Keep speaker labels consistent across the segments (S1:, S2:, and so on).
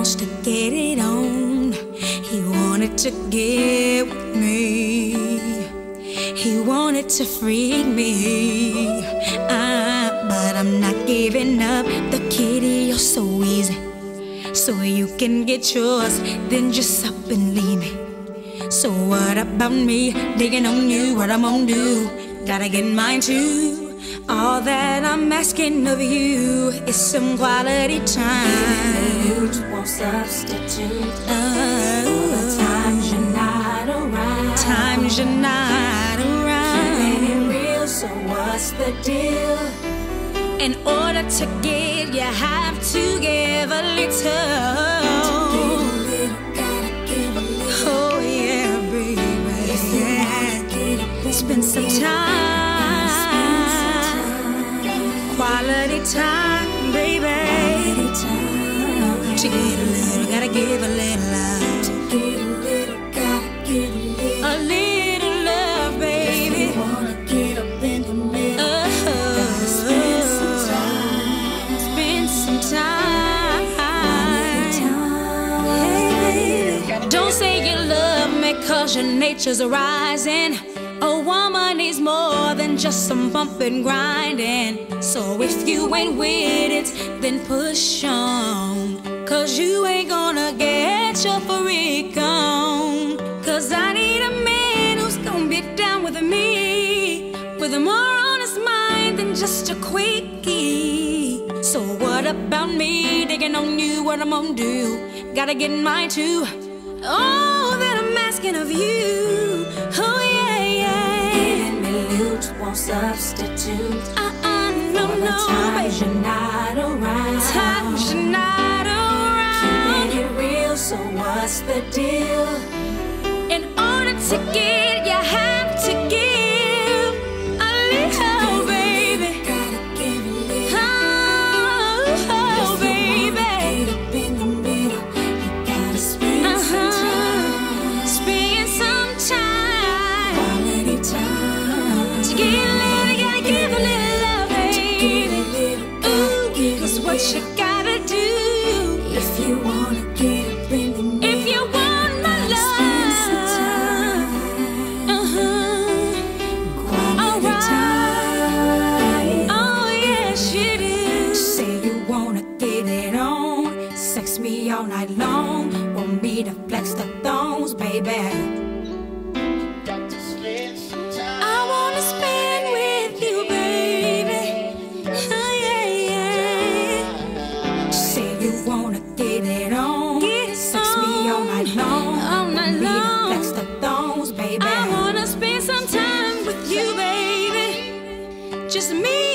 S1: wants to get it on. He wanted to get with me. He wanted to free me. Ah, but I'm not giving up the kitty. You're so easy. So you can get yours, then just up and leave me. So what about me? Digging on you, what I'm gonna do? Gotta get mine too. All that I'm asking of you is some quality time.
S2: You won't substitute
S1: Oh,
S2: the times you're not around.
S1: times you're not around.
S2: Ain't it real? So what's the deal?
S1: In order to give, you have to give a little.
S2: Gotta give a oh, little.
S1: Oh yeah, baby. Spend some time, time, baby. To get a little, gotta give a little love.
S2: Get a little, gotta get a little.
S1: A little love, baby.
S2: Wanna get up in the middle.
S1: Oh,
S2: Spend some uh-huh. time.
S1: spend some time.
S2: Time.
S1: Don't say you love me cause your nature's rising. A woman needs more than just some bumping grinding. So if you ain't with it, then push on. Cause you ain't gonna get your freak on. Cause I need a man who's gonna be down with me. With a more honest mind than just a quickie. So what about me digging on you? What I'm gonna do? Gotta get mine too. All
S2: substitute.
S1: Uh uh, no,
S2: for the
S1: no.
S2: Times you're not around.
S1: Times you're not around.
S2: Keeping it real, so what's the deal?
S1: In order to get, you have what you gotta do.
S2: If you wanna get it on. Get it Sex me all night long.
S1: All night
S2: to
S1: long.
S2: flex the thongs, baby.
S1: I wanna spend some time with you, baby. Just me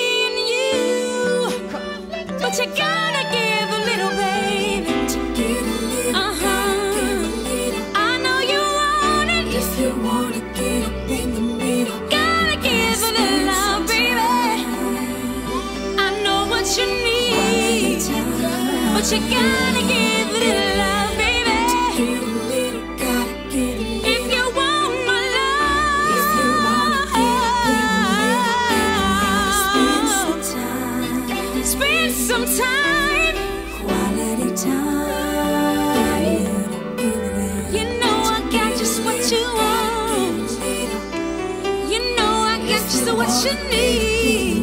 S1: you gotta give a little love, baby.
S2: Get a little, gotta get a little.
S1: If you want my love,
S2: If you wanna get up in the middle. Spend some time.
S1: spend some time.
S2: Quality time.
S1: You know I got just what you want. You know I got just what you need.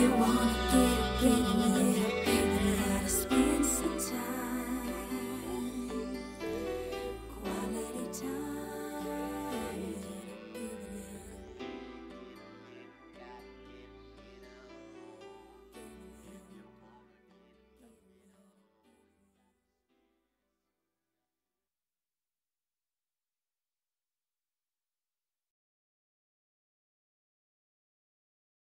S1: you wanna get in